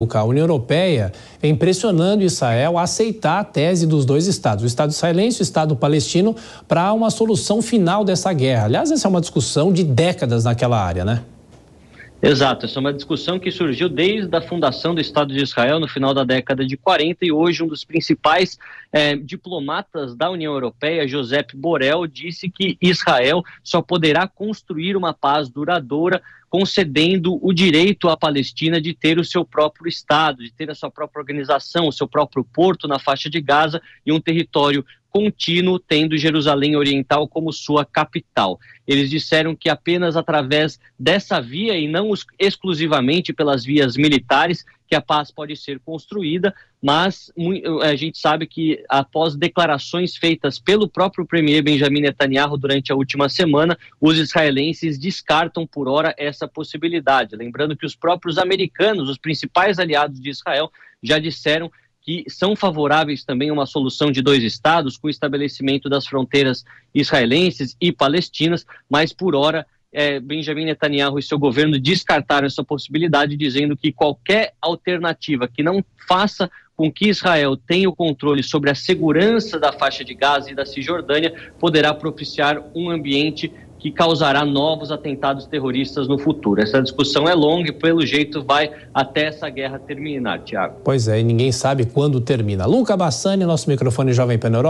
A União Europeia vem pressionando Israel a aceitar a tese dos dois Estados, o Estado israelense e o Estado palestino, para uma solução final dessa guerra. Aliás, essa é uma discussão de décadas naquela área, né? Exato, essa é uma discussão que surgiu desde a fundação do Estado de Israel no final da década de 40 e hoje um dos principais é, diplomatas da União Europeia, Josep Borrell, disse que Israel só poderá construir uma paz duradoura concedendo o direito à Palestina de ter o seu próprio Estado, de ter a sua própria organização, o seu próprio porto na faixa de Gaza e um território contínuo, tendo Jerusalém Oriental como sua capital. Eles disseram que apenas através dessa via e não exclusivamente pelas vias militares que a paz pode ser construída, mas a gente sabe que após declarações feitas pelo próprio premier Benjamin Netanyahu durante a última semana, os israelenses descartam por hora essa possibilidade. Lembrando que os próprios americanos, os principais aliados de Israel, já disseram que são favoráveis também a uma solução de dois estados, com o estabelecimento das fronteiras israelenses e palestinas, mas por hora é, Benjamin Netanyahu e seu governo descartaram essa possibilidade, dizendo que qualquer alternativa que não faça com que Israel tenha o controle sobre a segurança da faixa de Gaza e da Cisjordânia poderá propiciar um ambiente que causará novos atentados terroristas no futuro. Essa discussão é longa e, pelo jeito, vai até essa guerra terminar, Tiago. Pois é, e ninguém sabe quando termina. Luca Bassani, nosso microfone Jovem Pan Europa.